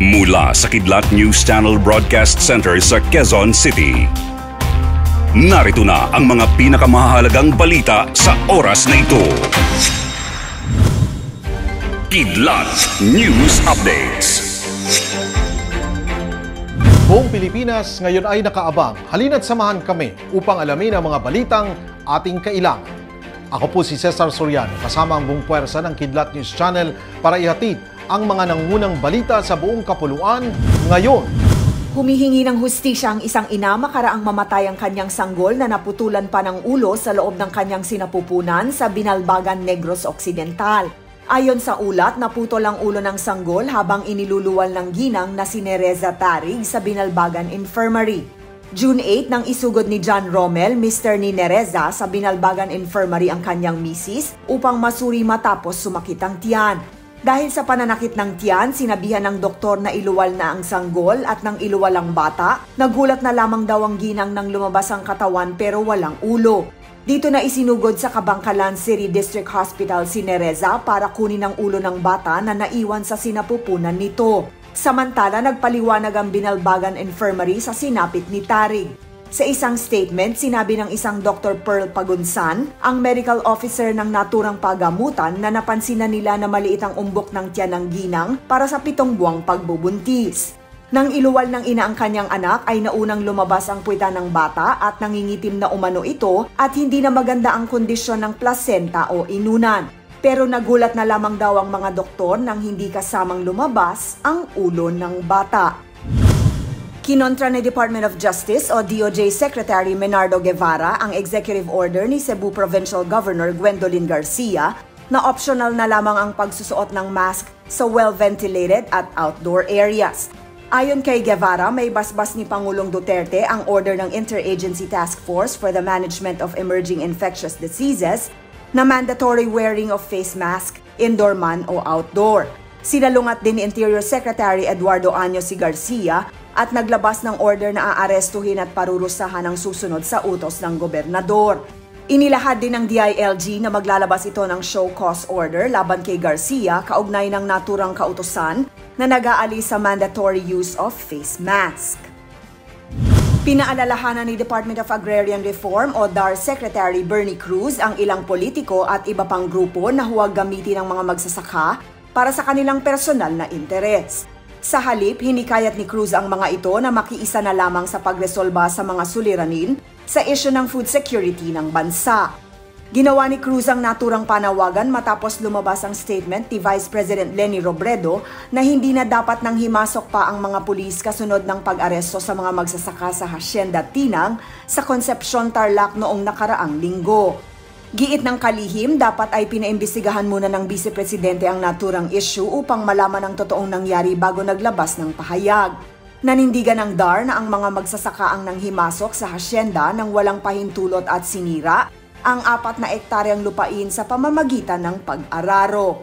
Mula sa Kidlat News Channel Broadcast Center sa Quezon City. Narito na ang mga pinakamahalagang balita sa oras na ito. Kidlat News Updates. Buong Pilipinas ngayon ay nakaabang. Halina't samahan kami upang alamin ang mga balitang ating kailangan. Ako po si Cesar Soriano, kasama ang buong puwersa ng Kidlat News Channel para ihatid ang mga nangunang balita sa buong kapuluan ngayon. Humihingi ng hustisya ang isang ina makaraang mamatay ang kanyang sanggol na naputulan pa ng ulo sa loob ng kanyang sinapupunan sa Binalbagan Negros Occidental. Ayon sa ulat, naputol ang ulo ng sanggol habang iniluluwal ng ginang na si Nereza Tarig sa Binalbagan Infirmary. June 8 nang isugod ni John Rommel, Mr. ni Nereza sa Binalbagan Infirmary ang kanyang misis upang masuri matapos sumakit ang tiyan. Dahil sa pananakit ng tiyan, sinabihan ng doktor na iluwal na ang sanggol at nang iluwal ang bata, nagulat na lamang daw ang ginang nang lumabas ang katawan pero walang ulo. Dito na isinugod sa Kabangkalan City District Hospital si Nereza para kunin ang ulo ng bata na naiwan sa sinapupunan nito. Samantala, nagpaliwanag ang Binalbagan Infirmary sa sinapit ni Tarig. Sa isang statement, sinabi ng isang Dr. Pearl Pagunsan, ang medical officer ng naturang pagamutan na napansin na nila na maliit ang umbok ng tiyan ng ginang para sa pitong buwang pagbubuntis. Nang iluwal ng ina ang kanyang anak ay naunang lumabas ang puwita ng bata at nangingitim na umano ito at hindi na maganda ang kondisyon ng placenta o inunan. Pero nagulat na lamang daw ang mga doktor nang hindi kasamang lumabas ang ulo ng bata. Kinontra ni Department of Justice o DOJ Secretary Menardo Guevara ang executive order ni Cebu Provincial Governor Gwendolyn Garcia na optional na lamang ang pagsusuot ng mask sa well-ventilated at outdoor areas. Ayon kay Guevara, may basbas ni Pangulong Duterte ang order ng Interagency Task Force for the Management of Emerging Infectious Diseases na mandatory wearing of face mask indoor man o outdoor. Sinalungat din Interior Secretary Eduardo Anyo si Garcia at naglabas ng order na aarestuhin at parurusahan ang susunod sa utos ng gobernador. Inilahad din ng DILG na maglalabas ito ng show cause order laban kay Garcia kaugnay ng naturang kautosan na nag-aalis sa mandatory use of face mask. Pinaalalahanan ni Department of Agrarian Reform o DAR Secretary Bernie Cruz ang ilang politiko at iba pang grupo na huwag gamitin ng mga magsasaka para sa kanilang personal na interes. Sa halip, hinikayat ni Cruz ang mga ito na makiisa na lamang sa pagresolba sa mga suliranin sa isyu ng food security ng bansa. Ginawa ni Cruz ang naturang panawagan matapos lumabas ang statement ni Vice President Leni Robredo na hindi na dapat nang himasok pa ang mga pulis kasunod ng pag-aresto sa mga magsasaka sa Hacienda Tinang sa Concepcion Tarlac noong nakaraang linggo. Giit ng kalihim, dapat ay pinaimbestigahan muna ng Vice Presidente ang naturang issue upang malaman ang totoong nangyari bago naglabas ng pahayag. Nanindigan ng DAR na ang mga magsasaka ang nanghimasok sa hasyenda nang walang pahintulot at sinira ang apat na ektaryang lupain sa pamamagitan ng pag-araro.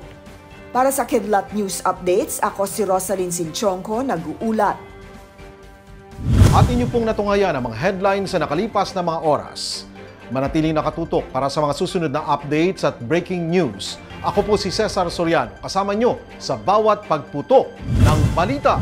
Para sa Kidlat News Updates, ako si Rosalyn Sinchonko, nag-uulat. At inyo pong natungayan ang mga headlines sa nakalipas na mga oras. Manatiling nakatutok para sa mga susunod na updates at breaking news. Ako po si Cesar Soriano, kasama nyo sa bawat pagputok ng balita.